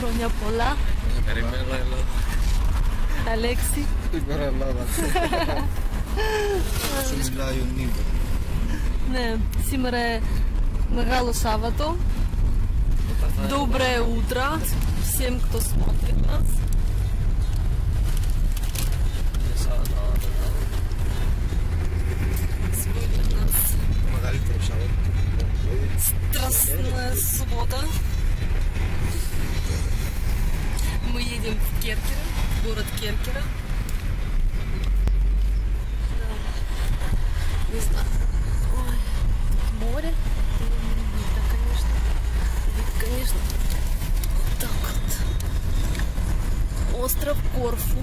Χρόνια πολλά. Περιμένω Ελλάδα. Αλέξη. Υπέρα Ελλάδα. Σου μιλάει ο Νίκο. Ναι, σήμερα μεγάλο Σάββατο. Доброе утро всем, кто смотрит нас. Город Керкера. Да. Не знаю. Ой, море. Видно, конечно. Вид, конечно. Вот так вот. Остров Корфу.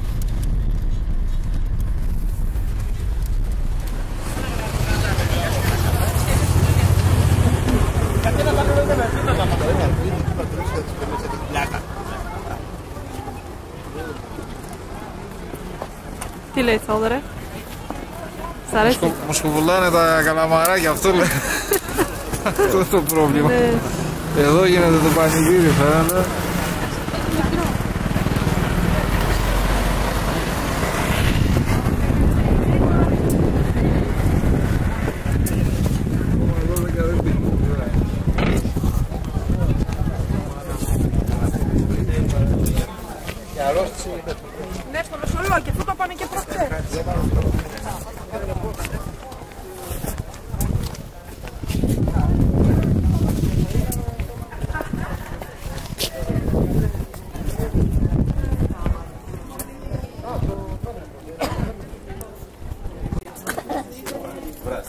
Τι λέει Θόδωρε. Σ' αρέσει. Μου σκουβουλάνε τα καλαμαράκια, αυτό λέει. Αυτό το πρόβλημα. Ναι. Εδώ γίνεται το πανηγύρι, φαίνεται. Ναι, στο Μεσολό και αυτό το πάνε και προχτές.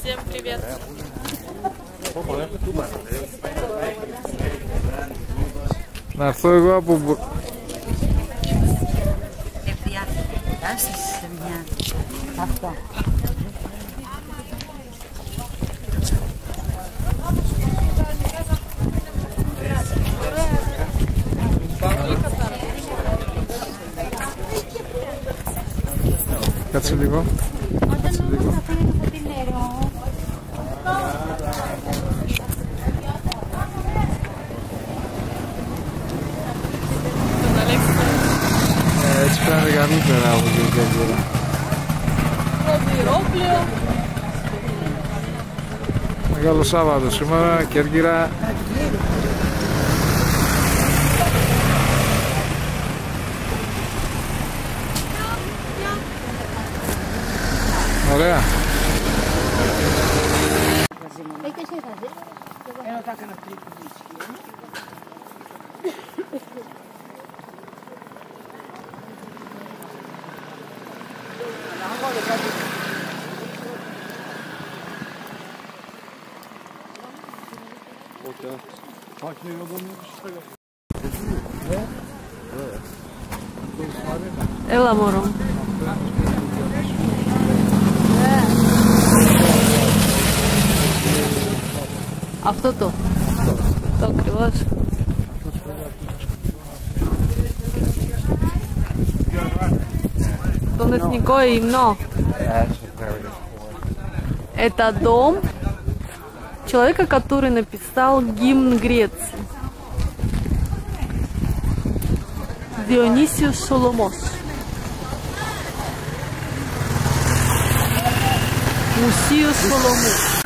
Всем привет. Να έρθω Αυτό. Κάτσε λίγο. Κάτσε λίγο. Ε, έτσι πρέπει να κάνουμε τώρα από την κέντρο. Προβιερόπλαιο. Μεγάλο Σάββατο σήμερα, Κέρκυρα. Ωραία. Ενώ τα έκανα πριν που βρίσκει. Έλα μωρό. Αυτό το. Το ακριβώς. Τον εθνικό ύμνο. Это дом человека, который написал гимн Греции. Дионисиус Соломос. Мусиус Соломос.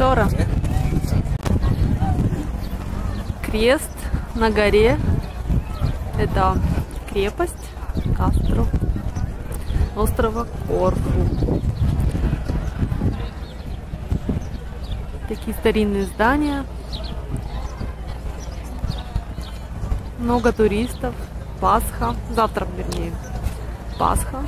Тора. Крест на горе. Это крепость. Кастро острова Корфу. Такие старинные здания. Много туристов. Пасха. Завтра, вернее. Пасха.